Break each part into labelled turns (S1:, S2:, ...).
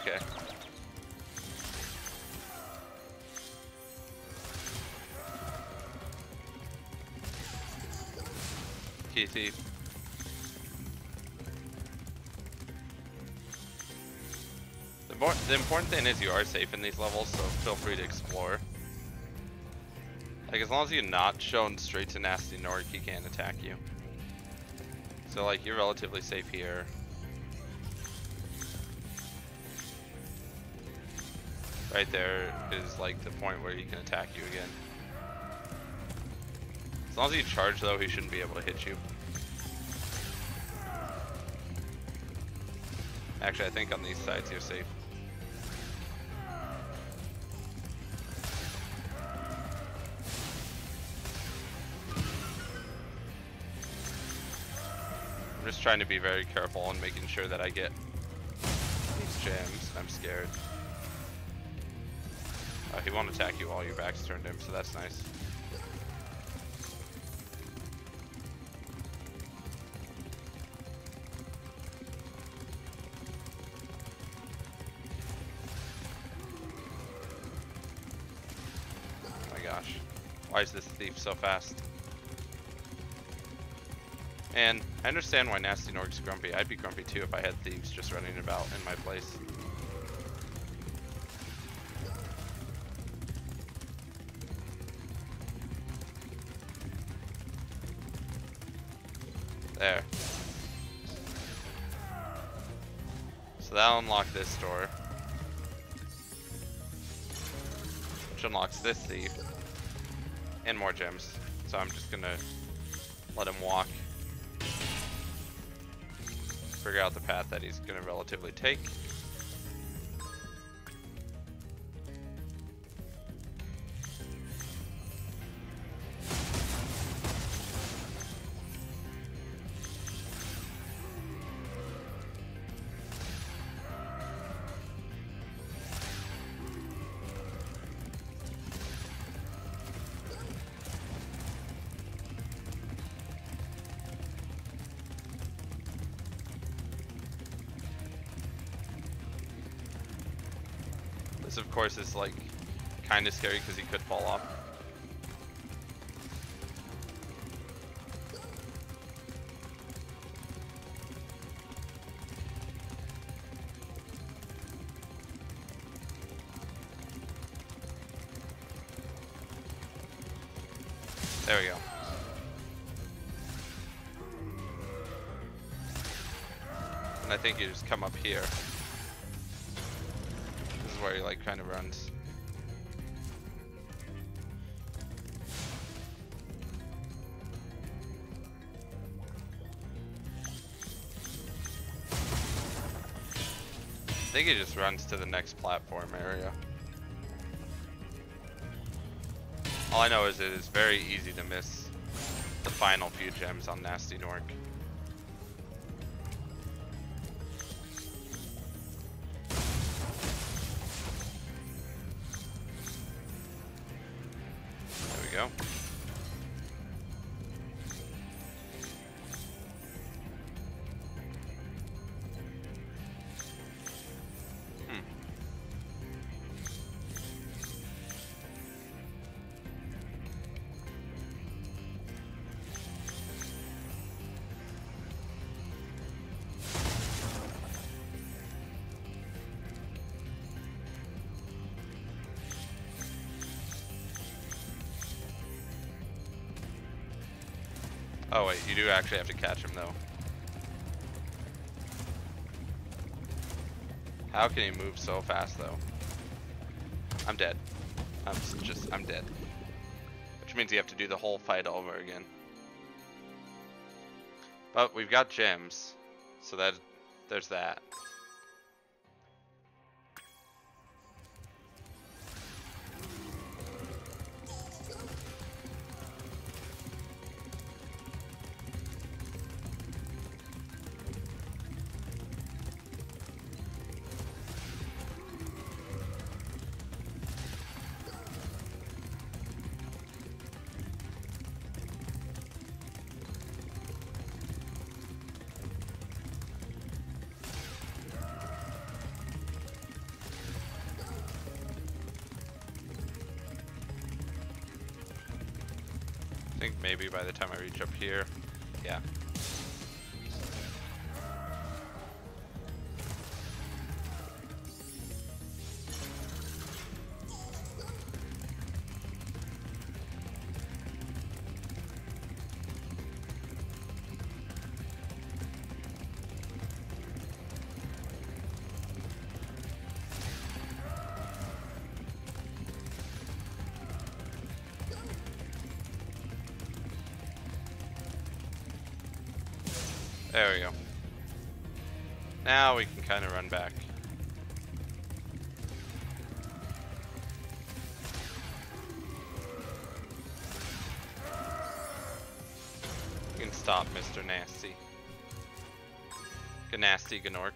S1: Okay. Thief. The, more, the important thing is you are safe in these levels, so feel free to explore. Like, as long as you're not shown straight to Gnasty Gnorc, he can't attack you. So, like, you're relatively safe here. Right there is, like, the point where he can attack you again. As long as you charge, though, he shouldn't be able to hit you. Actually, I think on these sides you're safe. I'm just trying to be very careful and making sure that I get these gems. I'm scared. Uh, he won't attack you while your back's turned to him, so that's nice. Oh my gosh. Why is this thief so fast? And I understand why Gnasty Gnorc's grumpy. I'd be grumpy too if I had thieves just running about in my place. Unlock this door. Which unlocks this thief. And more gems. So I'm just gonna let him walk. Figure out the path that he's gonna relatively take. This of course is like kind of scary because he could fall off. There we go. And I think you just come up here. Where he like kind of runs. I think he just runs to the next platform area. All I know is it is very easy to miss the final few gems on Gnasty Gnorc. Oh wait, you do actually have to catch him though. How can he move so fast though? I'm dead. I'm just, I'm dead. Which means you have to do the whole fight over again. But we've got gems, so that there's that. Think maybe by the time I reach up here, yeah. There we go. Now we can kind of run back. You can stop, Mr. Nasty. Ganasty Gnorc.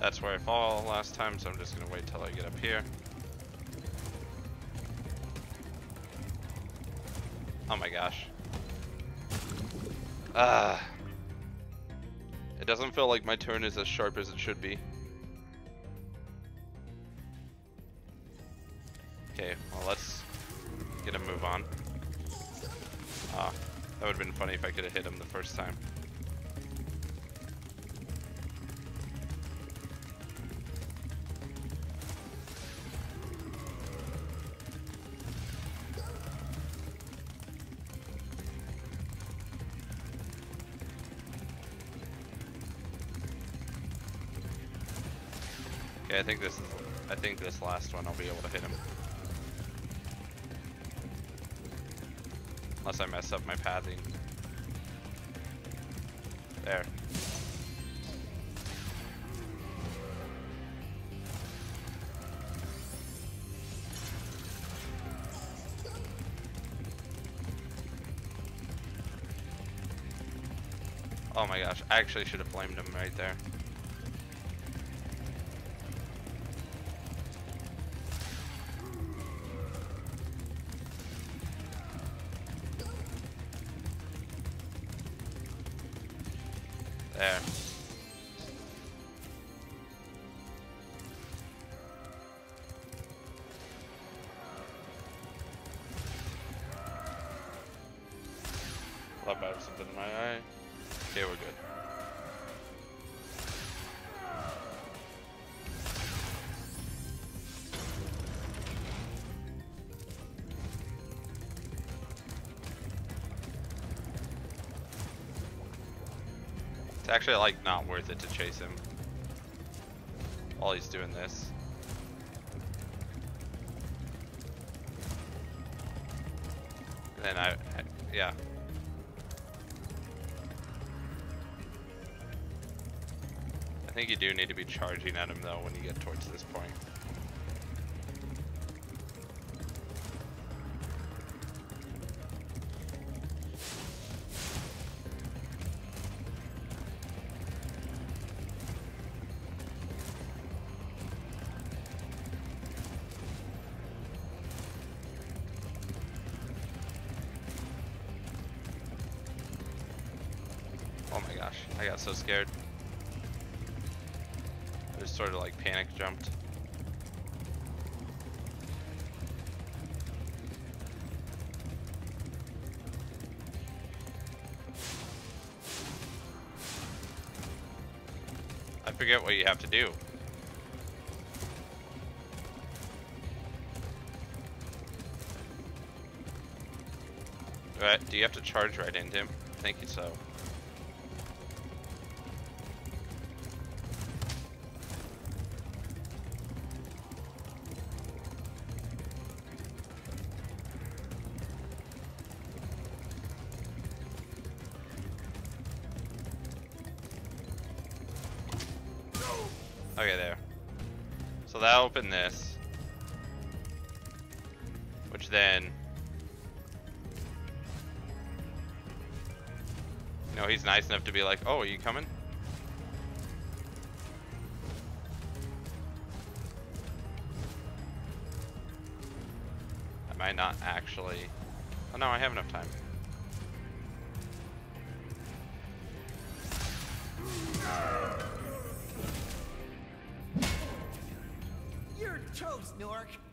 S1: That's where I fall last time, so I'm just gonna wait till I get up here. Oh my gosh. Ah. It doesn't feel like my turn is as sharp as it should be. Okay, well let's get a move on. Ah, that would have been funny if I could have hit him the first time. Okay, I think this is I think this last one I'll be able to hit him. Unless I mess up my pathing. There. Oh my gosh, I actually should have flamed him right there. There. Love out something in my eye. Okay, we're good. It's actually like not worth it to chase him. While he's doing this. And then I, I yeah. I think you do need to be charging at him though when you get towards this point. Gosh, I got so scared. I just sort of like panic jumped. I forget what you have to do. Right, do you have to charge right into him? I think so. Okay, there. So that opened this. Which then... You know, he's nice enough to be like, oh, are you coming? I might not actually... Oh no, I have enough time.
S2: Toast,